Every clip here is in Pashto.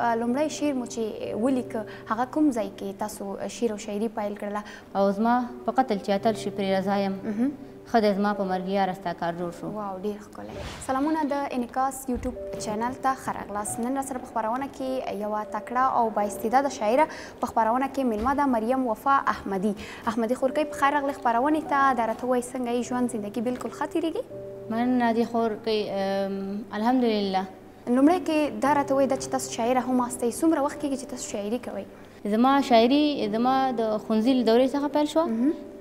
لومړی شعر مو چې ولیکه هغه کوم ځای کې تاسو شعر او شاعري پیل کړله او زما په قتل چې اتل شي پرې رضا یم ښه دی زما په مرګ یاره ستا کار جوړ شو واو ډېر ښکلی سلامونه د انعکاس یوټیوب چینل ته ښه راغلاست نن راسره په خپرونه کې یوه تکړه او بااستعداده شاعره په خپرونه کې میلمه ده مریم وفا احمدي احمدي خورکۍ په خیر راغلې خپرونې ته دا راته ووایي څنګه یې ژوند زندګي بلکل ښه تېرېږي مننه دې خورکۍ الحمدلله لومړی که دا راته ووایئ دا چې تاسو شاعره هم هستئ څومره وخت کېږي چې تاسو شاعري کوئ؟ زما شاعري زما د ښوونځي له دورې څخه پیل شوه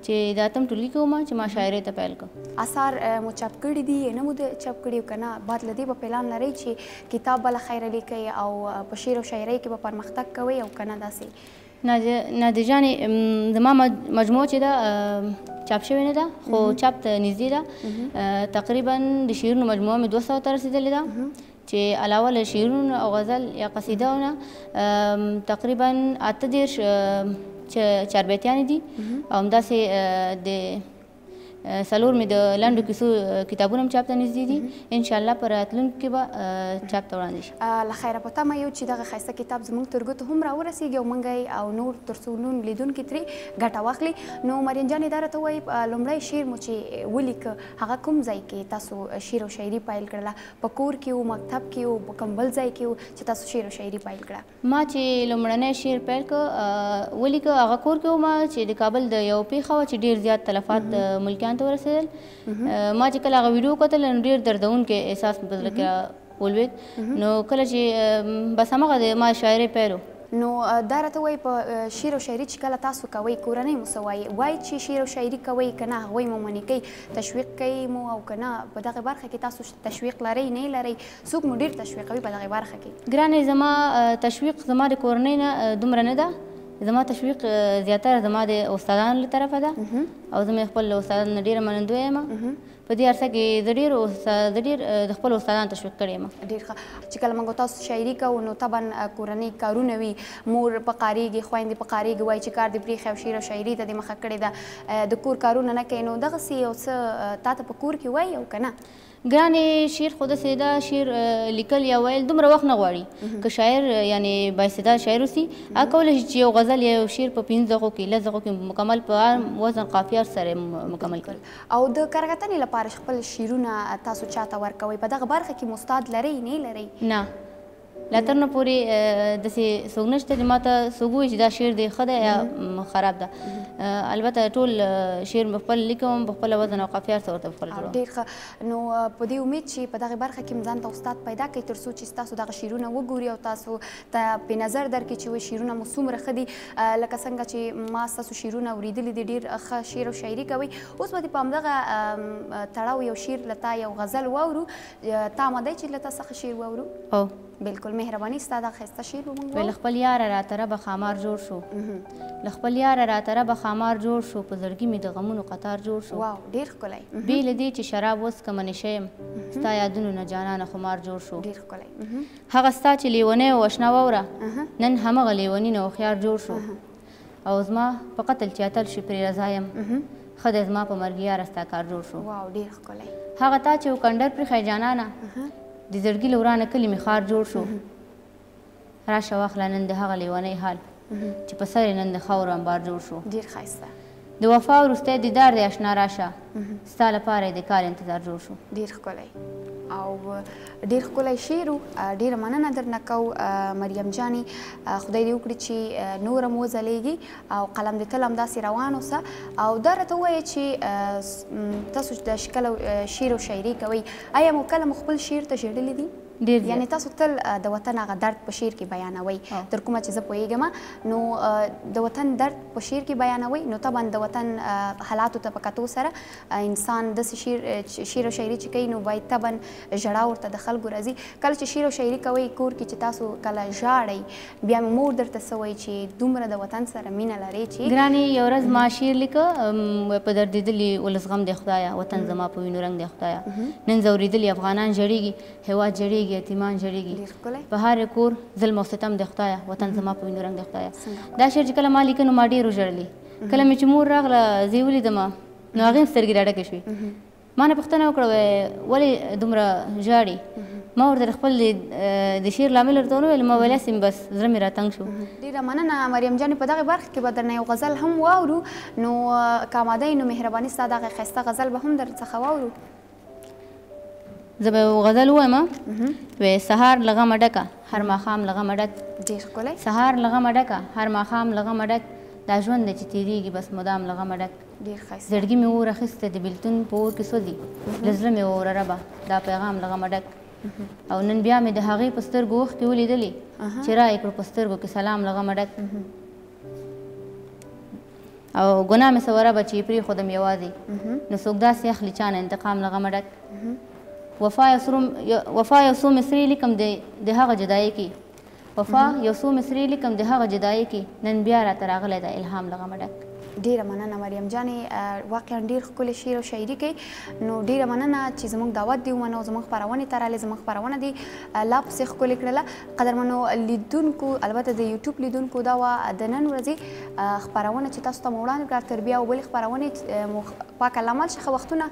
چې د اتم ټولګي کې وم چې ما شاعرۍ ته پیل کړ. اثار مو چاپ کړي دي یا نه مو چاپ کړي او که نه بعد له دې به پلان لرئ چې کتاب به له خیره لیکئ او په شعر او شاعرۍ کې به پرمختګ کوئ او که نه داسې نادر جانې زما مجموعه چې ده چاپ شوې نه ده خو چاپ ته نږدې ده تقریبا د شعرونو مجموعه مې دوه سوه ته رسېدلې ده چې علاوه له شعرونو او غزل یا قصیده نه تقریبا اته دېرش چاربیتیانې دي او همداسې د څلور مې د لنډو کیسو کتابونه هم چاپ ته نږدې دي ان شاء الله په راتلونکي کې به چاپ ته وړاندې شي له خیره په تمه یو چې دغه ښایسته کتاب زموږ تر ګوتو هم راورسیږي او موږ او نور تر څو نور لیدونکي ترې ګټه واخلي نو مریم جانې دا راته ووایي لومړی شعر مو چې ولیکه هغه کوم ځای کې تاسو شعر او شاعري پیل کړله په کور کې و مکتب کې و په کوم بل ځای کې و چې تاسو شعر او شاعري پیل کړه ما چې لومړنی شعر پیل کړ ولیکه هغه کور کې وم چې د کابل د یو پیښه وه چې ډیر زیات تلفات ملکیان ته ورسېدل ما چې کله هغه ویډیو کتل نو ډیر دردونکی احساس مې په زړه کې ولوید نو کله چې بس همغه د ما شاعرۍ پیل نو دا راته وایي په شعر او شاعري چې کله تاسو کوئ کورنۍ مو څه وایي وایي چې شعر او شاعري کوئ که نه هغوی مو منې کوي تشویق کوي مو او که نه په دغه برخه کې تاسو تشویق لرئ نه لرئ څوک مو ډیر تشویقوي په دغه برخه کې؟ ګرانې زما تشویق زما د کورنۍ نه دومره نه ده زما تشویق زیاتره زما د استادانو له طرفه ده او زه مې خپل استادانو نه ډیره منندوی یم په دې ارسه کې زه ډیر زه ډیر د خپل استادانو تشویق کړی یم ډیر ښه چې کله موږ تاسو شاعري کوو نو طبعا کورنۍ کارونه وي مور په قاریږي خویندې په قاریږي وایي چې کار دې پریښی او شعر او شاعري ته دې مخه کړې ده د کور کارونه نه کوي نو دغسې یو څه تاته په کور کې وایي او که نه ګرانې شعر خو داسې ده شعر لیکل یا ویل دومره وخت نه غواړي که شاعر یعنې بااستعداد شاعر اوسي هغه کولی شي چې یو غزل یا یو شعر په پنځه دقیقو کې لس دقیقو کې مکمل په هر وزن قافیه هر سره مکمل کړي او د کرغتنې لپاره خپل شعرونه تاسو چا ته ورکوئ په دغه برخه کې مو استاد لرئ نه لرئ نه لا تر نو پورې داسې څوک نشته چې ماته څوک ووایي چې دا شعر دې ښه دی یا خراب ده البته ټول شعر مې خپل لیکم په خپل وزن او قافیه څه ورته خپل کړو ډېر ښه نو په دې امید چې په دغه برخه کې ځان ته استاد پیدا کړئ تر څو چې تاسو دغه شعرونه وګوري او تاسو ته په نظر درکړي چې وایي شعرونه مو څومره ښه دي لکه څنګه چې ما ستاسو شعرونه اورېدلي دي ډېر ښه شعر او شاعري کوئ اوس به دې په همدغه تړاو یو شعر له تا یو غزل واورو تامه دی چې له تا څخه شعر واورو او بالکل مهرباني ستا دا ښایسته شعر به موږ له خپل یاره راته ربه ښامار جوړ شو له خپل یاره راته ربه ښامار جوړ شو په زړګي مې د غمونو قطار جوړ شو واو ډېر ښکلی بې له دې چې شراب وڅکم نشه یم ستا یادونو نه جانانه خمار جوړ شو ډېر ښکلی هغه ستا چې لیونی او اشنا واوره نن همغه لیونی نه هوښیار جوړ شو او زما په قتل چې اتل شو پرې رضا یم ښه دی زما په مرګ یاره ستا کار جوړ شو واو ډېر ښکلی هغه تا چې وکندر پرېښی جانانه د زړګي له ورانه کلي مې ښار جوړ شو راشه واخله نن د هغه لیونی حال چې په سر یې نن د خاورو انبار جوړ شو ډېر ښایسته د وفا وروستی دیدار دی اشنا راشه ستا لپاره یې د کال انتظار جوړ شو. ډیر ښکلی او ډیر ښکلی شعر و ډیره مننه درنه کوو مریم جانې خدای دې وکړي چې نور هم وځلیږي او قلم دې تل همداسې روان اوسه او دا راته ووایه چې تاسو چې دا شکل شعر او شاعري کوئ آیا مو کله مو خپل شعر ته ژړلي دي؟ ډیر یعنی تاسو تل د وطن هغه درد په شعر کې بیانوي تر کومه چې زه پوهیږم نو د وطن درد په شعر کې بیانوي نو طبعا د وطن حالاتو ته په کتو سره انسان د شعر شعر او شاعري چې کوي نو باید طبعا ژړا ورته د خلکو راځي کله چې شعر او شاعري کوي کور کې چې تاسو کله ژاړئ بیا مې مور درته څه وایي چې دومره د وطن سره مینه لرې چې. ګرانې یو ورځ ما شعر لیکه په دردیدلي ولس غم دی خدایه وطن زما په وینو رنګ دی خدایه نن ځوریدلي افغانان ژړیږي هیواد ژړیږي یتیمان ژړیږي په هر کور ظلم او ستم دی خدایه وطن زما په وینو رنګ دی خدایه دا شعر چې کله ما لیکنو ما ډیر وژړلې کله مې چې مور راغله زه یې ولیدم نو هغې سترګې راډکې شوې ما نه پوښتنه وکړه وای ولې دومره ژاړي ما ورته خپل د شعر لامل ورته ونه ویل ما ویل سیم بس زړه مې راتنګ شو ډیره مننه مریم جانې په دغه برخه کې به درنه یو غزل هم واورو نو که آماده یې نو مهرباني ستا دغه ښایسته غزل به هم در څخه واورو زه به یو غزل ووایم وې سهار له غمه ډکه هر ماښام له غمه ډک ډېر ښکلی سهار له غمه ډکه هر ماښام له غمه ډک دا ژوند دی چې تېرېږي بس مدام له غمه ډک ډیر خسته زړګی می اور اخیسته د بیلتون په اور کې سوځي له زړه می اور ربه دا پیغام له غمه ډک او نن بیا می د هغې په سترګو اوښکې ولیدلې چې را یې کړو په سترګو کې سلام له غمه ډک او ګناه مې سوره به چې پرې خودم یوازې نو څوک داسې اخلي چانه انتقام له غمه ډک وفا یو څو مصرې لیکم د هغه جدایۍ کې وفا یو څو مصرې لیکم د هغه جدایې کې نن بیا راته راغلی دا الهام له غمه ډک ډیره مننه مریم جانې واقعا ډیر ښکلی شعر او شاعري کوي نو ډیره مننه چې زموږ دعوت دی ومنو زموږ خپرونې ته راغلې زموږ خپرونه دی لا پسې ښکلې کړله قدرمنو لیدونکو البته د یوټیوب لیدونکو دا وه د نن ورځې خپرونه چې تاسو ته مو وړاندې کړه تر بیا او بلې خپرونې مو پاک الله مل شه وختونه